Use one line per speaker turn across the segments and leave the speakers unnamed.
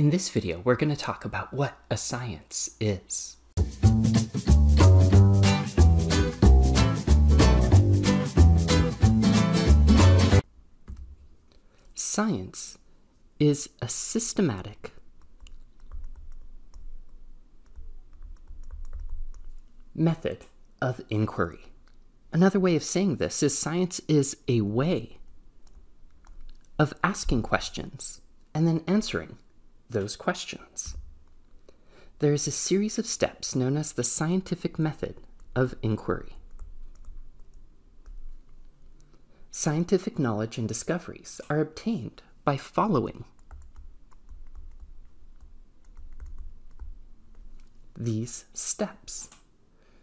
In this video, we're going to talk about what a science is. Science is a systematic method of inquiry. Another way of saying this is science is a way of asking questions and then answering those questions. There is a series of steps known as the scientific method of inquiry. Scientific knowledge and discoveries are obtained by following these steps.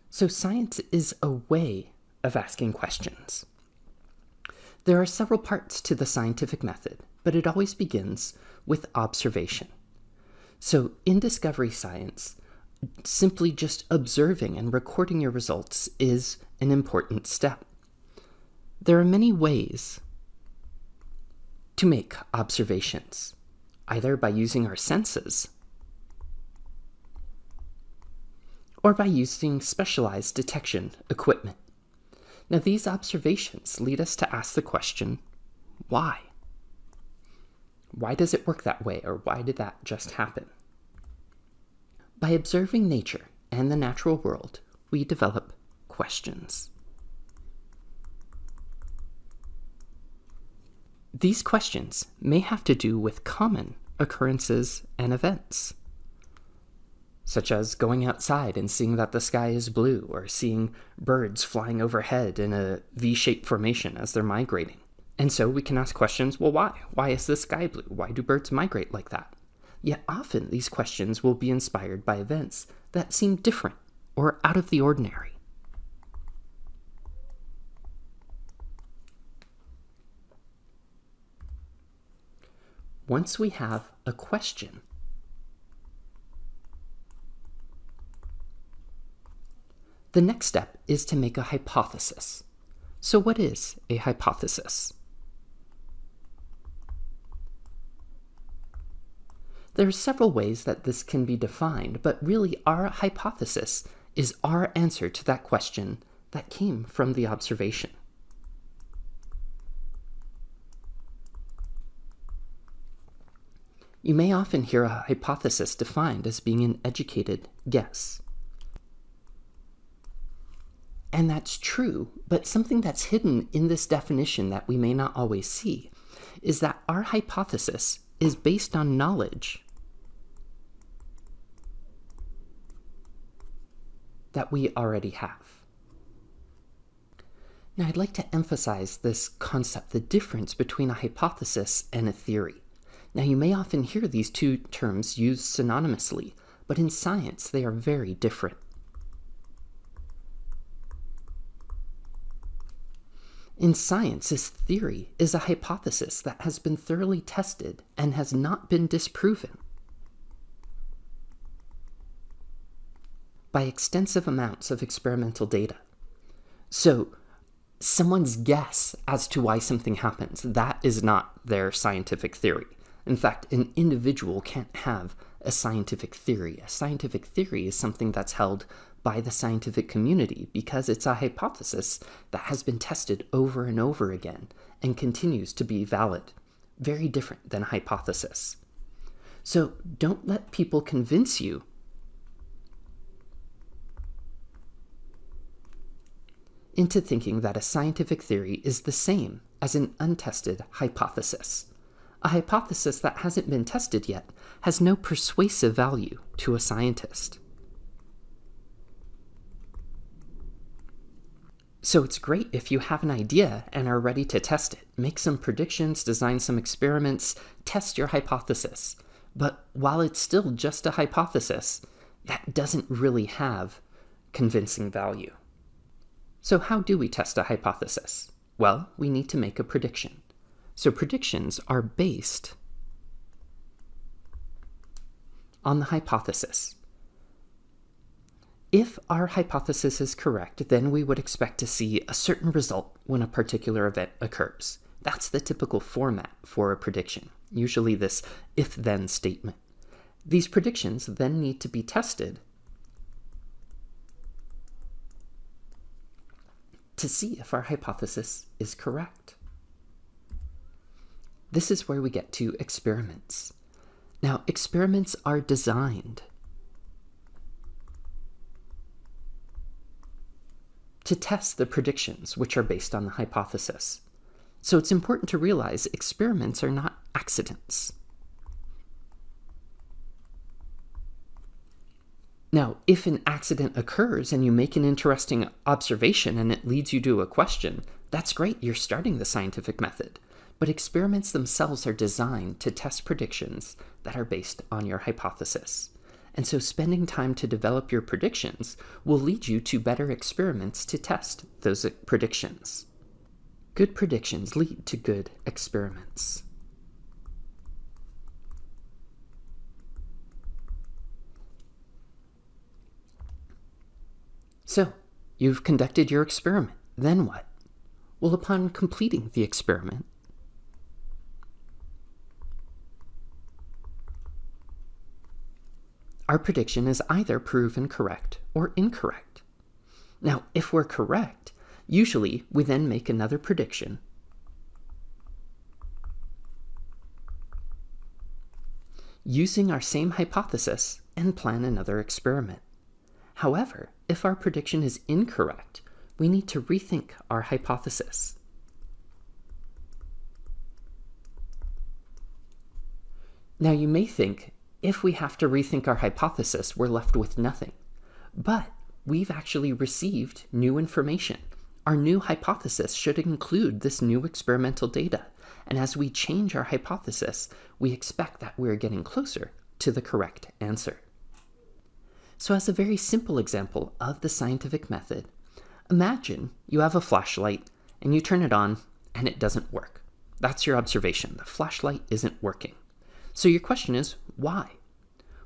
So, science is a way of asking questions. There are several parts to the scientific method, but it always begins with observation. So, in discovery science, simply just observing and recording your results is an important step. There are many ways to make observations, either by using our senses or by using specialized detection equipment. Now, these observations lead us to ask the question why? Why does it work that way, or why did that just happen? By observing nature and the natural world, we develop questions. These questions may have to do with common occurrences and events, such as going outside and seeing that the sky is blue, or seeing birds flying overhead in a V shaped formation as they're migrating. And so we can ask questions well, why? Why is the sky blue? Why do birds migrate like that? Yet often these questions will be inspired by events that seem different or out of the ordinary. Once we have a question, the next step is to make a hypothesis. So, what is a hypothesis? There are several ways that this can be defined, but really, our hypothesis is our answer to that question that came from the observation. You may often hear a hypothesis defined as being an educated guess. And that's true, but something that's hidden in this definition that we may not always see is that our hypothesis is based on knowledge that we already have. Now, I'd like to emphasize this concept the difference between a hypothesis and a theory. Now, you may often hear these two terms used synonymously, but in science they are very different. In science, a theory is a hypothesis that has been thoroughly tested and has not been disproven by extensive amounts of experimental data. So, someone's guess as to why something happens, that is not their scientific theory. In fact, an individual can't have a scientific theory. A scientific theory is something that's held by the scientific community because it's a hypothesis that has been tested over and over again and continues to be valid. Very different than a hypothesis. So don't let people convince you into thinking that a scientific theory is the same as an untested hypothesis. A hypothesis that hasn't been tested yet has no persuasive value to a scientist. So it's great if you have an idea and are ready to test it. Make some predictions, design some experiments, test your hypothesis. But while it's still just a hypothesis, that doesn't really have convincing value. So, how do we test a hypothesis? Well, we need to make a prediction. So, predictions are based on the hypothesis. If our hypothesis is correct, then we would expect to see a certain result when a particular event occurs. That's the typical format for a prediction, usually this if then statement. These predictions then need to be tested to see if our hypothesis is correct. This is where we get to experiments. Now, experiments are designed to test the predictions which are based on the hypothesis. So it's important to realize experiments are not accidents. Now, if an accident occurs and you make an interesting observation and it leads you to a question, that's great, you're starting the scientific method. But experiments themselves are designed to test predictions that are based on your hypothesis. And so spending time to develop your predictions will lead you to better experiments to test those predictions. Good predictions lead to good experiments. So, you've conducted your experiment. Then what? Well, upon completing the experiment, our prediction is either proven correct or incorrect. Now, if we're correct, usually we then make another prediction. Using our same hypothesis and plan another experiment. However, if our prediction is incorrect, we need to rethink our hypothesis. Now, you may think if we have to rethink our hypothesis, we're left with nothing. But we've actually received new information. Our new hypothesis should include this new experimental data. And as we change our hypothesis, we expect that we're getting closer to the correct answer. So, as a very simple example of the scientific method, imagine you have a flashlight and you turn it on and it doesn't work. That's your observation. The flashlight isn't working. So your question is, why?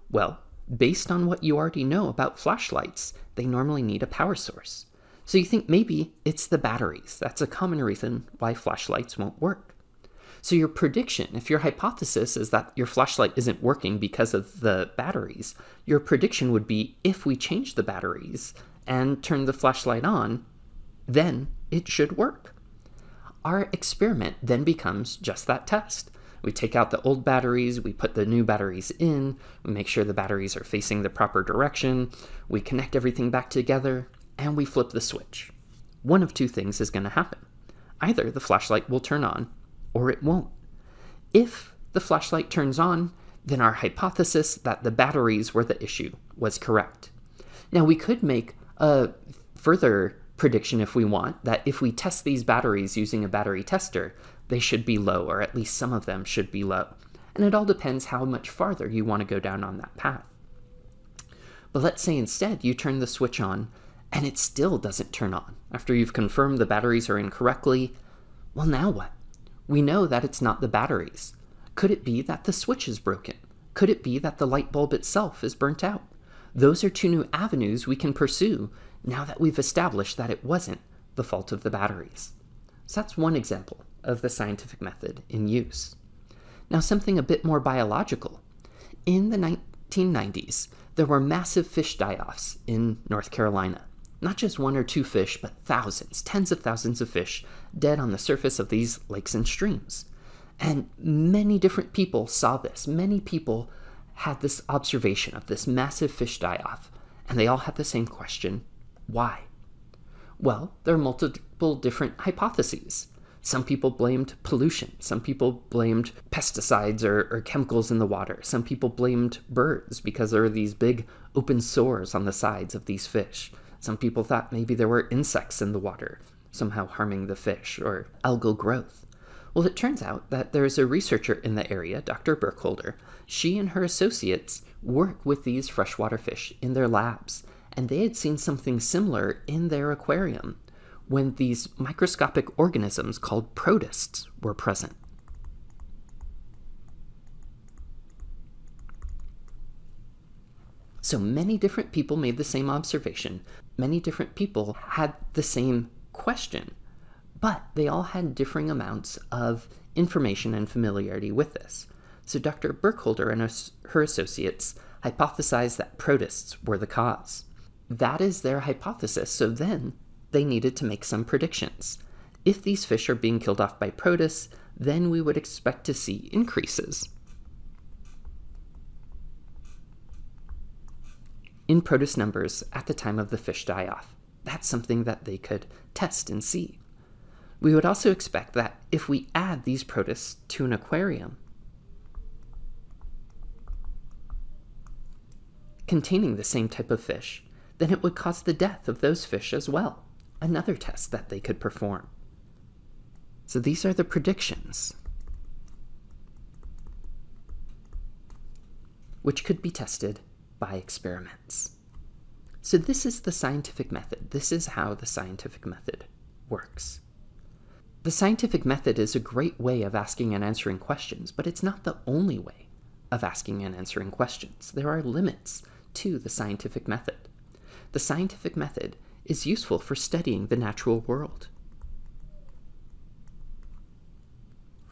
Well, based on what you already know about flashlights, they normally need a power source. So you think maybe it's the batteries. That's a common reason why flashlights won't work. So your prediction, if your hypothesis is that your flashlight isn't working because of the batteries, your prediction would be if we change the batteries and turn the flashlight on, then it should work. Our experiment then becomes just that test. We take out the old batteries, we put the new batteries in, we make sure the batteries are facing the proper direction, we connect everything back together, and we flip the switch. One of two things is going to happen. Either the flashlight will turn on, or it won't. If the flashlight turns on, then our hypothesis that the batteries were the issue was correct. Now, we could make a further prediction if we want that if we test these batteries using a battery tester, they should be low, or at least some of them should be low. And it all depends how much farther you want to go down on that path. But let's say instead you turn the switch on and it still doesn't turn on after you've confirmed the batteries are incorrectly. Well, now what? We know that it's not the batteries. Could it be that the switch is broken? Could it be that the light bulb itself is burnt out? Those are two new avenues we can pursue now that we've established that it wasn't the fault of the batteries. So that's one example of the scientific method in use. Now, something a bit more biological. In the 1990s, there were massive fish die offs in North Carolina. Not just one or two fish, but thousands, tens of thousands of fish dead on the surface of these lakes and streams. And many different people saw this. Many people had this observation of this massive fish die off, and they all had the same question why? Well, there are multiple different hypotheses. Some people blamed pollution. Some people blamed pesticides or, or, chemicals in the water. Some people blamed birds because there are these big open sores on the sides of these fish. Some people thought maybe there were insects in the water, somehow harming the fish, or algal growth. Well, it turns out that there's a researcher in the area, Dr. Burkholder. She and her associates work with these freshwater fish in their labs, and they had seen something similar in their aquarium when these microscopic organisms called protists were present. So many different people made the same observation. Many different people had the same question, but they all had differing amounts of information and familiarity with this. So Dr. Burkholder and her associates hypothesized that protists were the cause. That is their hypothesis, so then they needed to make some predictions. If these fish are being killed off by protists, then we would expect to see increases. In protist numbers at the time of the fish die off. That's something that they could test and see. We would also expect that if we add these protists to an aquarium containing the same type of fish, then it would cause the death of those fish as well. Another test that they could perform. So these are the predictions, which could be tested by experiments. So this is the scientific method. This is how the scientific method works. The scientific method is a great way of asking and answering questions, but it's not the only way of asking and answering questions. There are limits to the scientific method. The scientific method is useful for studying the natural world.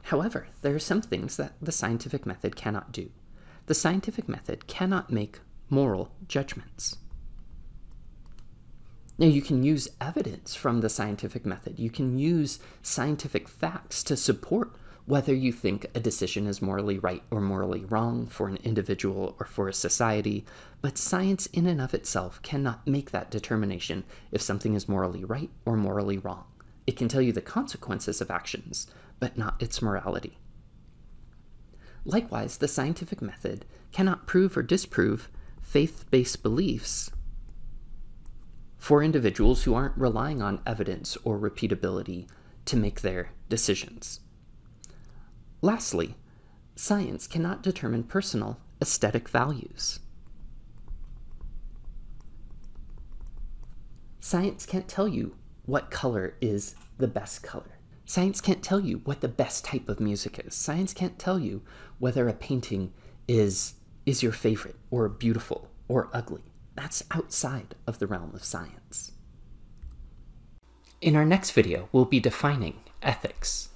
However, there are some things that the scientific method cannot do. The scientific method cannot make moral judgments. Now, you can use evidence from the scientific method. You can use scientific facts to support whether you think a decision is morally right or morally wrong for an individual or for a society, but science in and of itself cannot make that determination if something is morally right or morally wrong. It can tell you the consequences of actions, but not its morality. Likewise, the scientific method cannot prove or disprove faith based beliefs for individuals who aren't relying on evidence or repeatability to make their decisions. Lastly, science cannot determine personal aesthetic values. Science can't tell you what color is the best color. Science can't tell you what the best type of music is. Science can't tell you whether a painting is, is your favorite or beautiful or ugly. That's outside of the realm of science. In our next video, we'll be defining ethics.